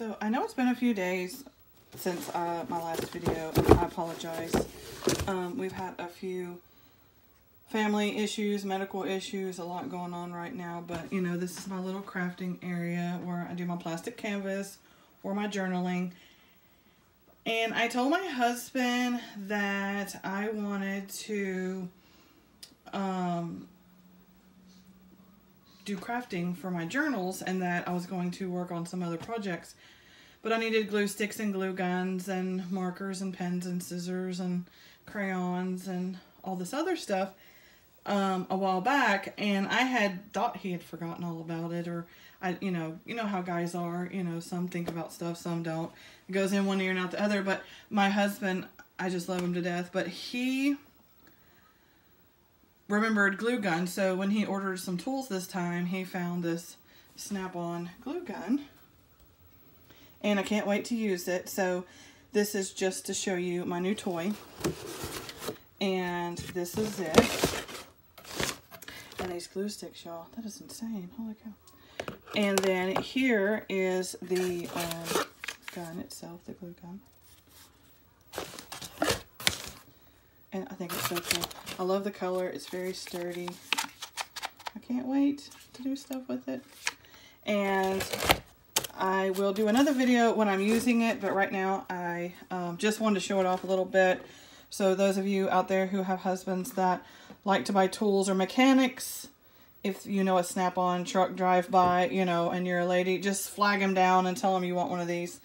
So I know it's been a few days since uh, my last video. I apologize. Um, we've had a few family issues, medical issues, a lot going on right now. But, you know, this is my little crafting area where I do my plastic canvas or my journaling. And I told my husband that I wanted to um, do crafting for my journals and that I was going to work on some other projects. But I needed glue sticks and glue guns and markers and pens and scissors and crayons and all this other stuff um, a while back. And I had thought he had forgotten all about it or I, you know, you know how guys are, you know, some think about stuff, some don't. It goes in one ear and out the other. But my husband, I just love him to death. But he remembered glue gun. So when he ordered some tools this time, he found this snap-on glue gun. And I can't wait to use it. So this is just to show you my new toy. And this is it. And these glue sticks, y'all. That is insane. Holy cow. And then here is the um, gun itself, the glue gun. And I think it's so cool. I love the color. It's very sturdy. I can't wait to do stuff with it. And I will do another video when I'm using it, but right now I um, just wanted to show it off a little bit. So those of you out there who have husbands that like to buy tools or mechanics, if you know a snap-on truck drive-by, you know, and you're a lady, just flag them down and tell them you want one of these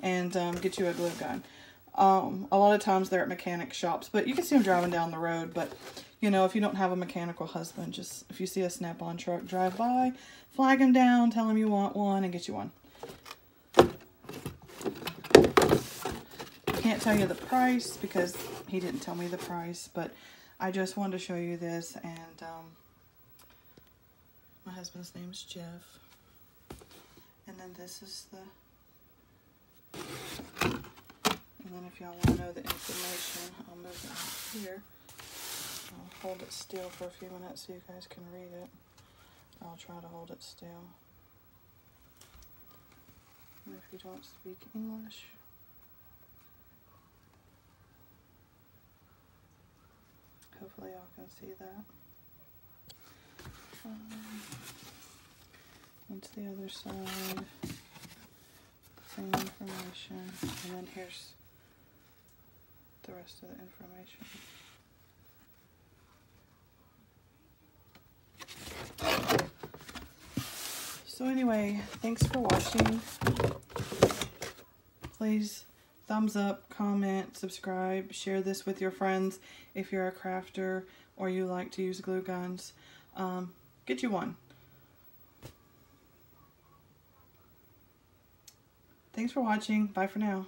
and um, get you a glue gun. Um, a lot of times they're at mechanic shops, but you can see them driving down the road. But, you know, if you don't have a mechanical husband, just if you see a snap-on truck drive by, flag him down, tell him you want one, and get you one. Can't tell you the price because he didn't tell me the price, but I just wanted to show you this, and um, my husband's name's Jeff. And then this is the then if y'all want to know the information, I'll move it out here. I'll hold it still for a few minutes so you guys can read it. I'll try to hold it still. And if you don't speak English, hopefully y'all can see that. Um, into the other side, same information, and then here's the rest of the information. So anyway, thanks for watching. Please thumbs up, comment, subscribe, share this with your friends if you're a crafter or you like to use glue guns. Um, get you one. Thanks for watching. Bye for now.